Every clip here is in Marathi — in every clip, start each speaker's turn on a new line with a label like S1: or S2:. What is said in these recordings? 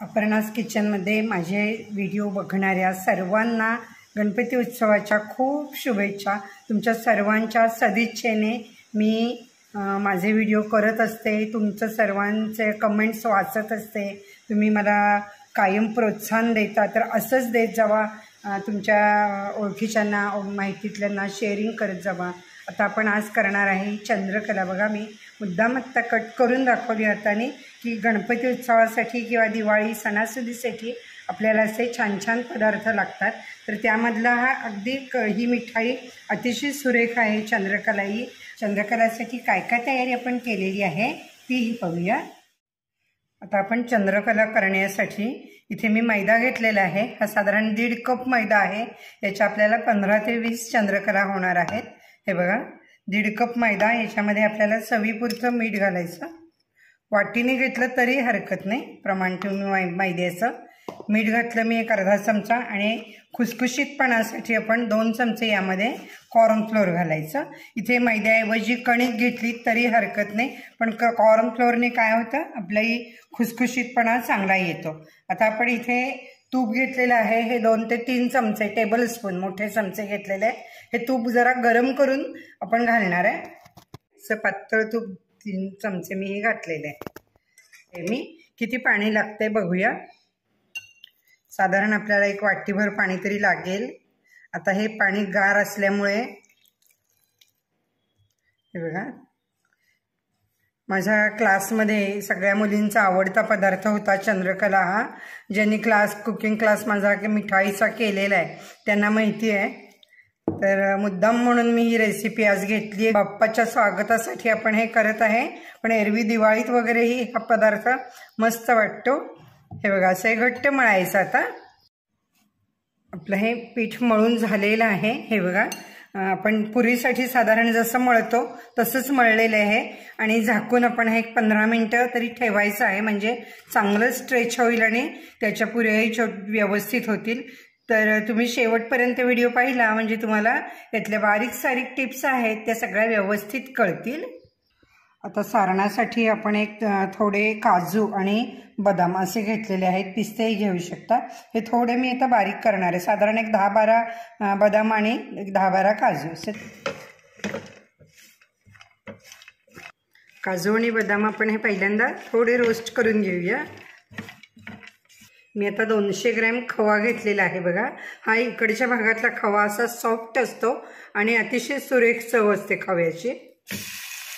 S1: अपर्णास किचनमध्ये माझे व्हिडिओ बघणाऱ्या सर्वांना गणपती उत्सवाच्या खूप शुभेच्छा. तुमच्या सर्वांच्या सदिच्छेने मी माझे व्हिडिओ करत असते. तुमचं सर्वांचे कमेंट्स वाचत असते. तुम्ही मला कायम प्रोत्साहन देता. तर असंच देत जावा. तुमच्या ओळखीच्यांना माहितीतल्यांना शेअरिंग करत जावा. आता आपण आज करणार आहे चंद्रकला. बघा मी मुद्दाम आत्ता कट करून दाखवली हाताने की गणपती उत्सवासाठी किंवा दिवाळी सणासुदीसाठी आपल्याला असे छान छान पदार्थ लागतात. तर त्यामधला हा अगदी क ही मिठाई अतिशय सुरेख आहे चंद्रकला ही. चंद्रकलासाठी काय काय तयारी आपण केलेली आहे तीही पाहूया. आता आपण चंद्रकला करण्यासाठी इथे मी मैदा घेतलेला आहे. हा साधारण दीड कप मैदा आहे. याच्या आपल्याला पंधरा ते वीस चंद्रकला होणार आहेत. हे बघा दीड कप मैदा. याच्यामध्ये आपल्याला चवीपुरतं मीठ घालायचं. वाटीने घेतलं तरी हरकत नाही. प्रमाण ठेवून मै मैद्याचं. मीठ घातलं मी एक अर्धा चमचा आणि खुसखुशीतपणासाठी आपण दोन चमचे यामध्ये कॉर्नफ्लोअर घालायचं. इथे मैद्याऐवजी कणिक घेतली तरी हरकत नाही. पण क कॉर्नफ्लोअरने काय होतं? आपलाही खुसखुशीतपणा चांगला येतो. आता आपण इथे तूप घेतलेलं आहे. हे दोन ते तीन चमचे टेबल स्पून मोठे चमचे घेतलेले आहे. हे तूप जरा गरम करून आपण घालणार आहे. असं पातळ तूप तीन चमचे मी हे घातलेले आहे. हे मी किती पाणी लागते बघूया. साधारण आपल्याला एक वाटीभर पाणी तरी लागेल. आता हे पाणी गार असल्यामुळे हे बघा. माझ्या क्लासमध्ये सगळ्या मुलींचा आवडता पदार्थ होता चंद्रकला हा ज्यांनी क्लास कुकिंग क्लास माझा मिठाईचा केलेला आहे. त्यांना माहिती आहे. तर मुद्दाम म्हणून मी ही रेसिपी आज घेतली आहे. बाप्पाच्या स्वागतासाठी आपण हे करत आहे. पण एरवी दिवाळीत वगैरेही हा पदार्थ मस्त वाटतो. हे बघा असं हे घट्ट मळायचं आता. आपलं हे पीठ मळून झालेलं आहे हे बघा. आपण पुरीसाठी साधारण जसं मळतो तसंच मळलेलं आहे. आणि झाकून आपण हे एक पंधरा मिनटं तरी ठेवायचं आहे म्हणजे चांगलं स्ट्रेच होईल आणि त्याच्या पुऱ्याही छो व्यवस्थित होतील. तर तुम्ही शेवटपर्यंत व्हिडिओ पाहिला म्हणजे तुम्हाला यातल्या बारीक सारीक टिप्स आहेत त्या सगळ्या व्यवस्थित कळतील. आता सारणासाठी आपण एक थोडे काजू आणि बदाम असे घेतलेले आहेत. पिस्तेही घेऊ शकता. हे थोडे मी आता बारीक करणार आहे. साधारण एक दहा बारा बदाम आणि एक दहा बारा काजू असे. काजू आणि बदाम आपण हे पहिल्यांदा थोडे रोस्ट करून घेऊया. मी आता दोनशे ग्रॅम खवा घेतलेला आहे बघा. हा इकडच्या भागातला खवा असा सॉफ्ट असतो आणि अतिशय सुरेख चव असते खव्याची.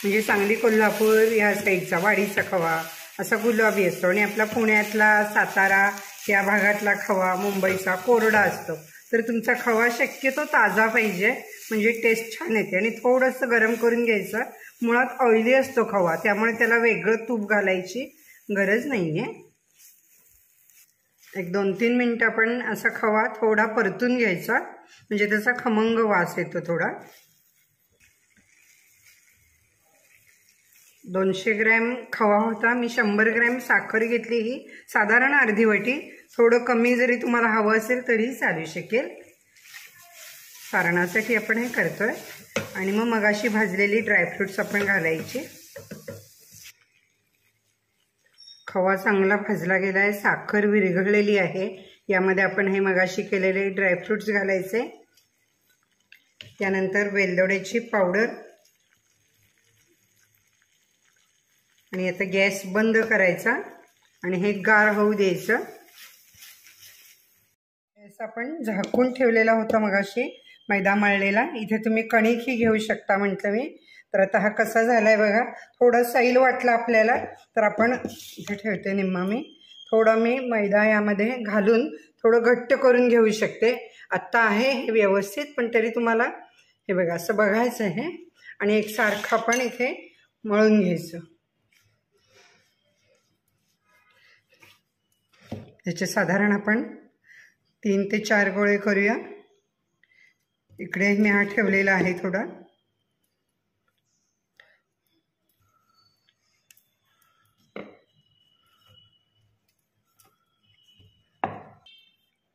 S1: म्हणजे सांगली कोल्हापूर या साईडचा वाडीचा खवा असा गुलाबी असतो. आणि आपला पुण्यातला सातारा या भागातला खवा मुंबईचा कोरडा असतो. तर तुमचा खवा शक्यतो ताजा पाहिजे म्हणजे टेस्ट छान येते. आणि थोडंसं गरम करून घ्यायचं. मुळात ऑइली असतो खवा त्यामुळे त्याला वेगळं तूप घालायची गरज नाही आहे एक दोन तीन मिनटं आपण असा खवा थोडा परतून घ्यायचा. म्हणजे त्याचा खमंग वास येतो थोडा. दोनशे ग्रॅम खवा होता. मी शंभर ग्रॅम साखर घेतली ही. साधारण अर्धी वाटी. थोडं कमी जरी तुम्हाला हवं असेल तरीही चालू शकेल. सारणासाठी आपण हे करतो आहे आणि मग मगाशी भाजलेली ड्रायफ्रुट्स आपण घालायचे. खवा चांगला भाजला गेला आहे साखर विरघळलेली आहे. यामध्ये आपण हे मगाशी केलेले ड्रायफ्रुट्स घालायचे. त्यानंतर वेलदोड्याची पावडर. आणि आता गॅस बंद करायचा आणि हे गार होऊ द्यायचं. गॅस आपण झाकून ठेवलेला होता मगाशी मैदा मळलेला. इथे तुम्ही कणिकही घेऊ शकता म्हटलं मी. तर आता हा कसा झाला आहे बघा. थोडं सैल वाटला आपल्याला तर आपण इथे ठेवते निम्मा मी. थोडं मी मैदा यामध्ये घालून थोडं घट्ट करून घेऊ शकते. आत्ता आहे हे व्यवस्थित पण तरी तुम्हाला हे बघा असं बघायचं आहे. आणि एकसारखं आपण इथे मळून घ्यायचं. याचे साधारण आपण तीन ते चार गोळे करूया. इकडे मी हा ठेवलेला आहे थोडा.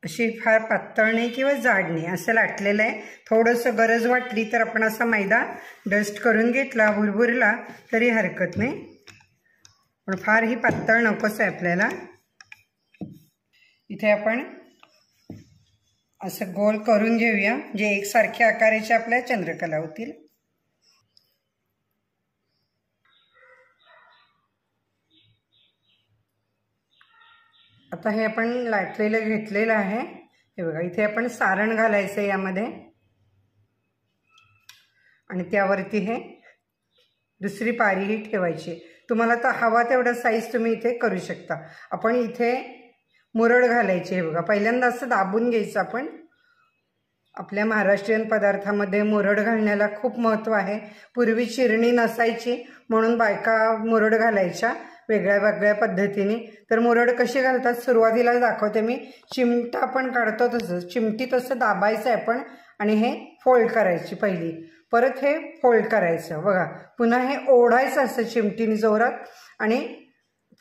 S1: अशी फार पातळ नाही किंवा जाड नाही असं लाटलेलं आहे. थोडंसं गरज वाटली तर आपण असा मैदा डस्ट करून घेतला भुरभुरला तरी हरकत नाही. पण फार ही पातळ नकोच आहे आपल्याला. इथे आपण असं गोल करून घेऊया जे एकसारख्या आकाराचे आपल्या चंद्रकला होतील. आता हे आपण लाटलेलं घेतलेलं आहे. हे बघा इथे आपण सारण घालायचं यामध्ये. आणि त्यावरती हे दुसरी पारीही ठेवायची तुम्हाला तर हवा तेवढा साईज तुम्ही इथे करू शकता. आपण इथे मुरड घालायची हे बघा. पहिल्यांदा असं दाबून घ्यायचं आपण. आपल्या महाराष्ट्रीयन पदार्थामध्ये मुरड घालण्याला खूप महत्त्व आहे. पूर्वी चिरणी नसायची म्हणून बायका मुरड घालायच्या वेगळ्या वेगळ्या पद्धतीने. तर मुरड कशी घालतात? सुरुवातीला दाखवते मी. चिमटा पण काढतो तसं चिमटी तसं दाबायचं आहे आपण आणि हे फोल्ड करायची पहिली. परत हे फोल्ड करायचं. बघा. पुन्हा हे ओढायचं असं चिमटीने जोरात आणि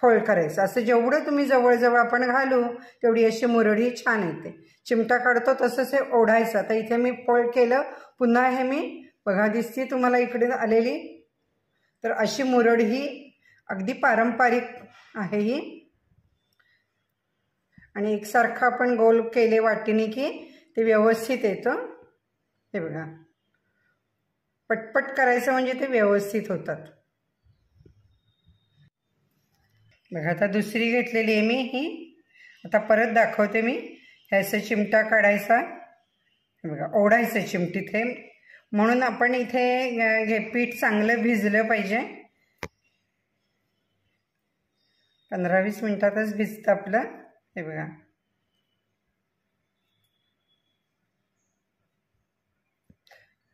S1: फोल्ड करायचं. असं जेवढं तुम्ही जवळजवळ आपण घालू तेवढी अशी मुरडी छान येते. चिमटा काढतो तसंच हे ओढायचं. तर इथे मी फोल्ड केलं पुन्हा हे मी बघा दिसते तुम्हाला इकडे आलेली? तर अशी मुरड ही अगदी पारंपरिक आहे ही. आणि एकसारखं आपण गोल केले वाटीने की ते व्यवस्थित येतं. हे बघा. पटपट करायचं म्हणजे ते व्यवस्थित होतात. बघा आता दुसरी घेतलेली आहे मी ही. आता परत दाखवते मी. ह्याचा चिमटा काढायचा. हे बघा ओढायचं चिमटीत हे म्हणून आपण इथे हे पीठ चांगलं भिजलं पाहिजे. पंधरा वीस मिनटातच भिजतं आपलं. हे बघा.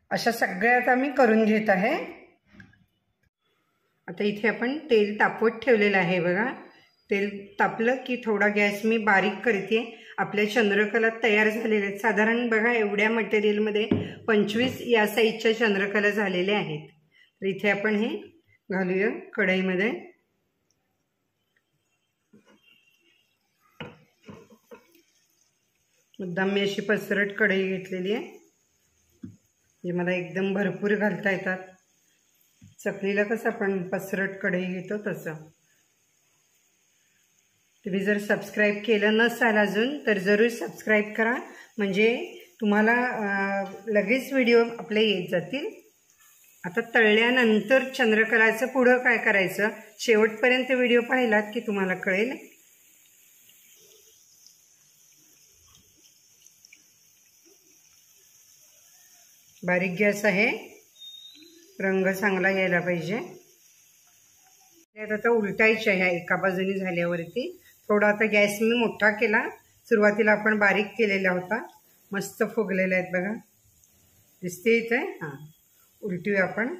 S1: अशा सगळ्यात आम्ही करून घेत आहे. आता इथे आपण तेल तापवत ठेवलेलं आहे बघा. तेल तापलं की थोडा गॅस मी बारीक करते. आपल्या चंद्रकला तयार झालेल्या आहेत. साधारण बघा एवढ्या मटेरियलमध्ये पंचवीस या साईजच्या चंद्रकला झालेल्या आहेत. तर इथे आपण हे घालूया कढईमध्ये. मुद्दाम मी अशी पसरट कढई घेतलेली आहे. जे मला एकदम भरपूर घालता येतात. चकलीला कसं आपण पसरट कढई घेतो तसं. तुम्ही जर सबस्क्राईब केलं नसाल अजून तर जरूर सबस्क्राईब करा. म्हणजे तुम्हाला लगेच व्हिडिओ आपले येत जातील. आता तळल्यानंतर चंद्रकलाचं पुढं काय करायचं? शेवटपर्यंत व्हिडिओ पाहिलात की तुम्हाला कळेल? बारीक गॅस आहे. रंग चांगला यायला पाहिजे. आता उलटायच्या ह्या एका बाजूनी झाल्यावरती. थोडा आता गॅस मी मोठा केला. सुरुवातीला आपण बारीक केलेला होता. मस्त फुगलेल्या आहेत बघा. दिसते इथे? हां. उलटूया आपण.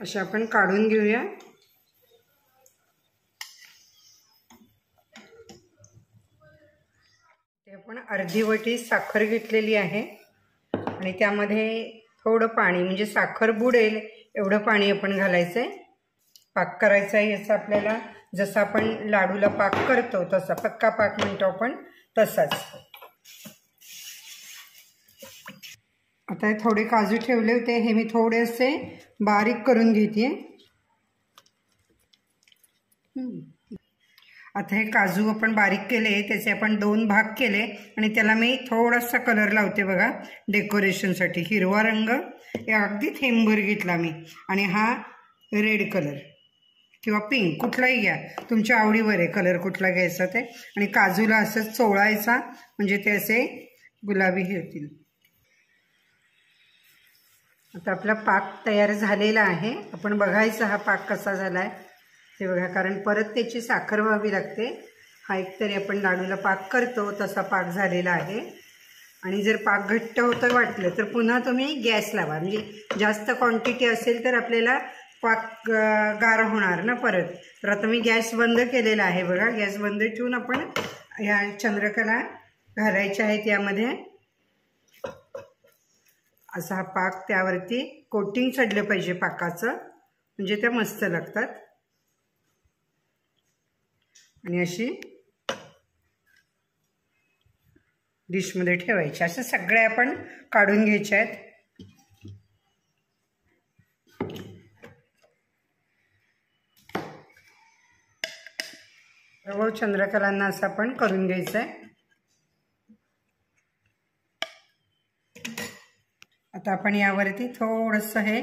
S1: अशा आपण काढून घेऊया. ते आपण अर्धी वटी साखर घेतलेली आहे. आणि त्यामध्ये थोडं पाणी म्हणजे साखर बुडेल एवढं पाणी आपण घालायचं आहे पाक करायचा आहे याचा आपल्याला जसं आपण लाडूला पाक करतो तसा पक्का पाक म्हणतो आपण तसाच. आता हे थोडे काजू ठेवले होते हे मी थोडेसे बारीक करून घेते आता हे काजू आपण बारीक केले त्याचे आपण दोन भाग केले आणि त्याला मी थोडासा कलर लावते बघा डेकोरेशनसाठी हिरवा रंग हे अगदी थेंबर घेतला मी आणि हा रेड कलर किंवा पिंक कुठलाही घ्या. तुमच्या आवडीवर आहे कलर कुठला घ्यायचा ते. आणि काजूला असं चोळायचा म्हणजे ते असे गुलाबी होतील. आता आपला पाक तयार झालेला आहे. आपण बघायचा हा पाक कसा झाला आहे हे बघा कारण परत त्याची साखर व्हावी लागते. हा एकतरी आपण लाडूला पाक करतो तसा पाक झालेला आहे. आणि जर पाक घट्ट होतं वाटलं तर पुन्हा तुम्ही गॅस लावा. म्हणजे जास्त क्वांटिटी असेल तर आपल्याला पाक गार होणार ना परत. तर आता मी गॅस बंद केलेला आहे बघा. गॅस बंद ठेवून आपण ह्या चंद्रकला घालायच्या आहेत यामध्ये. असा हा पाक त्यावरती कोटिंग चढलं पाहिजे पाकाचं. म्हणजे त्या मस्त लागतात. आणि अशी डिशमध्ये ठेवायचे. अशा सगळ्या आपण काढून घ्यायच्या आहेत. प्रभू चंद्रकलांना असं आपण करून घ्यायचं आहे. आता आपण यावरती थोडंसं हे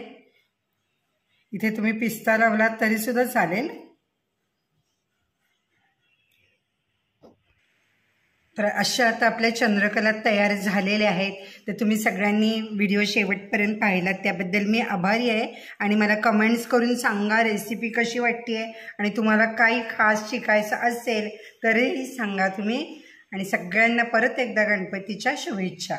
S1: इथे तुम्ही पिस्ता लावलात तरीसुद्धा चालेल. तर अशा आता आपल्या चंद्रकला तयार झालेल्या आहेत. तर तुम्ही सगळ्यांनी व्हिडिओ शेवटपर्यंत पाहिलात त्याबद्दल मी आभारी आहे. आणि मला कमेंट्स करून सांगा रेसिपी कशी वाटते आहे. आणि तुम्हाला काही खास शिकायचं असेल तरीही सांगा तुम्ही. आणि सगळ्यांना परत एकदा गणपतीच्या शुभेच्छा.